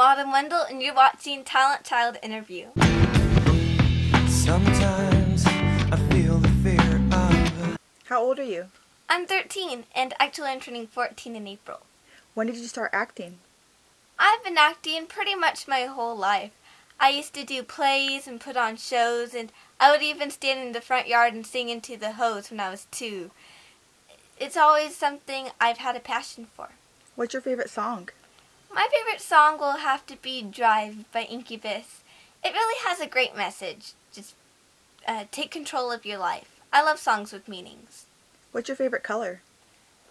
Robin Wendel, and you're watching Talent Child Interview. Sometimes I feel the fear of. How old are you? I'm 13, and actually I'm turning 14 in April. When did you start acting? I've been acting pretty much my whole life. I used to do plays and put on shows, and I would even stand in the front yard and sing into the hose when I was two. It's always something I've had a passion for. What's your favorite song? My favorite song will have to be Drive by Incubus. It really has a great message. Just uh, take control of your life. I love songs with meanings. What's your favorite color?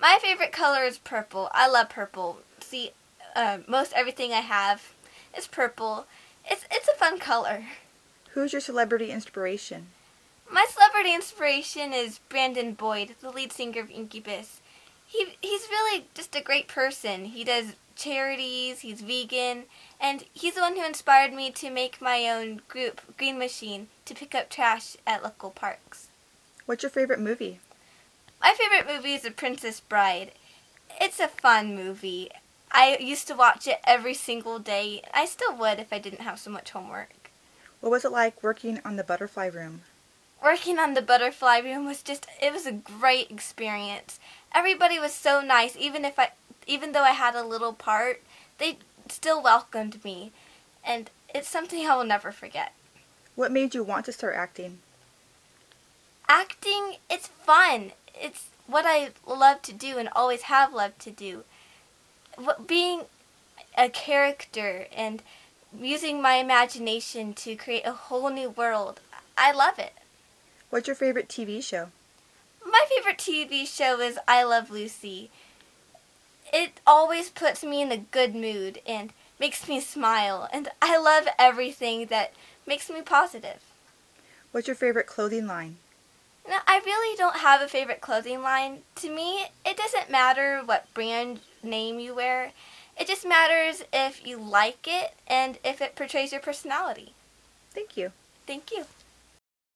My favorite color is purple. I love purple. See, uh, most everything I have is purple. It's it's a fun color. Who's your celebrity inspiration? My celebrity inspiration is Brandon Boyd, the lead singer of Incubus. He he's really just a great person. He does charities, he's vegan, and he's the one who inspired me to make my own group, Green Machine, to pick up trash at local parks. What's your favorite movie? My favorite movie is The Princess Bride. It's a fun movie. I used to watch it every single day. I still would if I didn't have so much homework. What was it like working on the butterfly room? Working on the butterfly room was just it was a great experience. Everybody was so nice even if I even though I had a little part, they still welcomed me. And it's something I will never forget. What made you want to start acting? Acting, it's fun. It's what I love to do and always have loved to do. Being a character and using my imagination to create a whole new world, I love it. What's your favorite TV show? My favorite TV show is I Love Lucy. It always puts me in a good mood and makes me smile, and I love everything that makes me positive. What's your favorite clothing line? Now, I really don't have a favorite clothing line. To me, it doesn't matter what brand name you wear. It just matters if you like it and if it portrays your personality. Thank you. Thank you.